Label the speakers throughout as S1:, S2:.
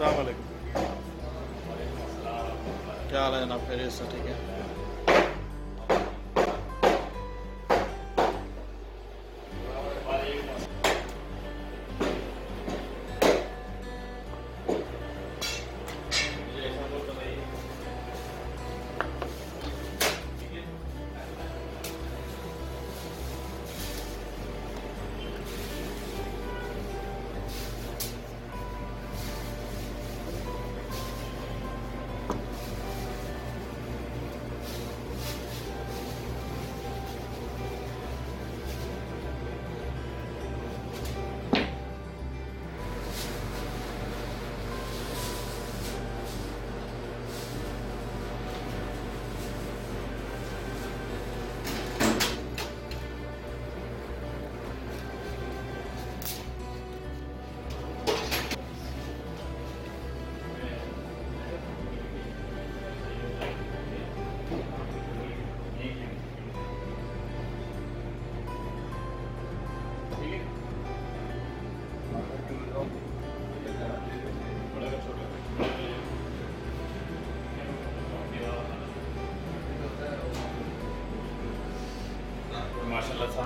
S1: السلام علیکم۔ کیا حال ہے جناب؟ خیریت سے ٹھیک ہے؟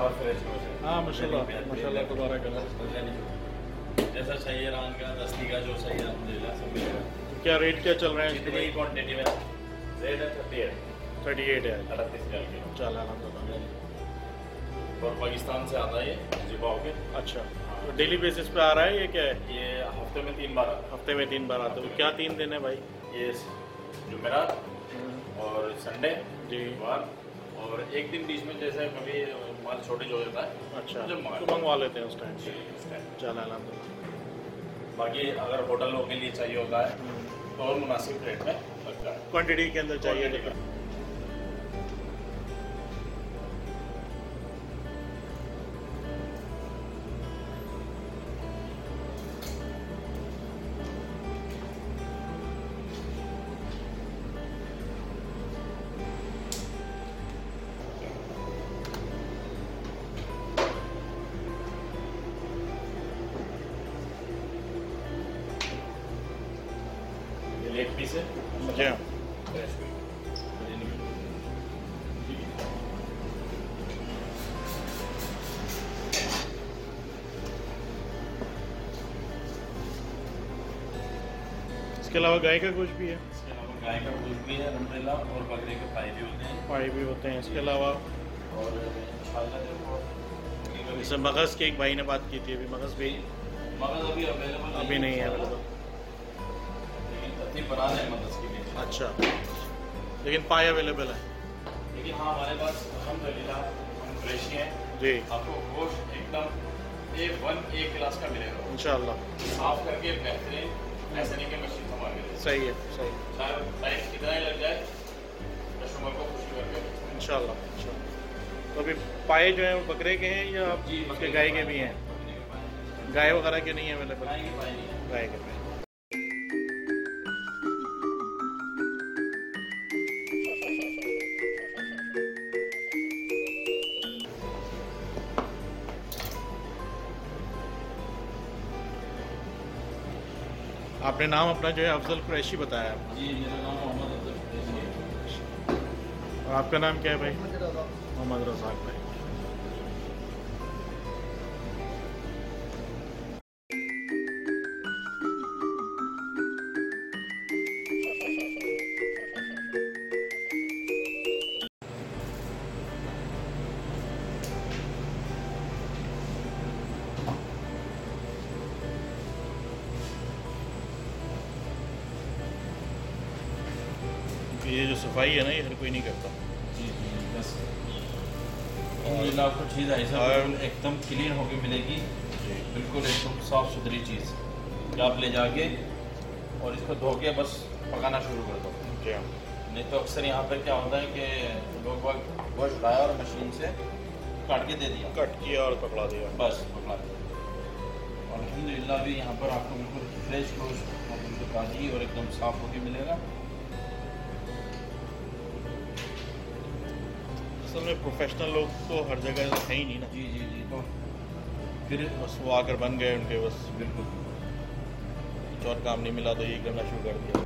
S2: ماشاء اللہ صاحب فریش ہو جائے
S1: ہاں ماشاء اللہ ماشاء اللہ۔ دوبارہ کرنا
S2: جیسا چاہیے ران کا دستی کا جو چاہیے الحمد للہ سب ملے گا
S1: کیا ریٹ کیا چل رہا ہے اس
S2: جتنی کوانٹٹی میں۔ ریٹ ہے تھرٹی ایٹ
S1: تھرٹی ایٹ ہے۔
S2: اڑتیس ہزار کلو
S1: چل الحمد للہ
S2: اور پاکستان سے آتا ہے یہ کے۔
S1: اچھا۔ تو ڈیلی بیسس پہ آ رہا ہے یہ کیا ہے؟
S2: یہ ہفتے میں تین بار آتا
S1: ہفتے میں تین بار آتے ہو کیا تین دن ہے بھائی؟
S2: ہے یہ جمعرات اور سنڈے
S1: جی۔
S2: اتوار اور ایک دن بیچ میں جیسے کبھی مال چھوٹے جو ہوتا ہے
S1: اچھا
S2: جب
S1: منگوا لیتے ہیں اس ٹائم
S2: اس ٹائم
S1: چل الحمد للہ
S2: باقی اگر ہوٹلوں کے لیے چاہیے ہوتا ہے تو اور مناسب ریٹ میں لگتا ہے۔
S1: کوانٹٹی کے اندر چاہیے
S2: لیگ پیس ہے
S1: جی ہاں اس کے علاوہ گائے کا گوشت بھی ہے
S2: اس کے علاوہ گائے کا گوشت بھی ہے الحمد للہ اور بکرے کے پائے بھی ہوتے ہیں
S1: پائی بھی ہوتے ہیں اس کے علاوہ
S2: اور ان شاء اللہ دیکھو
S1: جیسے مغز کے ایک بھائی نے بات کی تھی ابھی مغز بھی
S2: مغز ابھی اویلیبل
S1: ابھی نہیں ہے available۔
S2: کی بھی۔
S1: اچھا۔ لیکن پائی اویلیبل ہے۔
S2: لیکن ہاں ہمارے پاس الحمد للہ ہم ہیں۔
S1: جی۔
S2: آپ کو گوشت ایک دم اے ون ایک کلاس کا ملے گا۔
S1: انشاءاللہ۔
S2: صاف کر کے بہترین نہیں کہ مشین دے
S1: صحیح ہے صحیح
S2: چاہے ٹائم کتنا ہی لگ جائے کسٹمر کو خوشی کر کے
S1: انشاءاللہ انشاءاللہ۔ تو ابھی پائے جو ہیں وہ بکرے کے ہیں یا
S2: جی
S1: اس کے گائے کے بھی ہیں؟ گائے وغیرہ کے نہیں ہیں اویلیبل گائے کے بھی آپ نے نام اپنا جو ہے افضل قریشی بتایا
S2: جی میرا نام محمد
S1: اور آپ کا نام کیا ہے بھائی؟ محمد رزاق بھائی۔ یہ جو صفائی ہے نا یہ ہر کوئی نہیں کرتا۔
S2: جی جی بس۔ الحمد للہ آپ کو چیز ایسا ایک دم کلین ہو کے ملے گی۔ بالکل ایک دم صاف ستھری چیز۔ کہ آپ لے جا کے اور اس کو دھو کے بس پکانا شروع کر دو۔
S1: جی ہاں۔
S2: نہیں تو اکثر یہاں پہ کیا ہوتا ہے کہ لوگ گوشت لایا اور مشین سے کاٹ کے دے دیا۔
S1: کٹ کیا اور پکڑا دیا۔
S2: بس پکڑا دیا۔ اور الحمد للہ بھی یہاں پر آپ کو بالکل فریش گوشت اور بالکل تازی اور ایک دم صاف ہو کے ملے گا۔
S1: اصل میں پروفیشنل لوگ تو ہر جگہ ہے ہی نہیں نا۔
S2: جی جی جی۔ تو پھر
S1: بس وہ آ کر بن گئے ان کے بس
S2: بالکل۔
S1: کچھ اور کام نہیں ملا تو یہ کرنا شروع کر دیا۔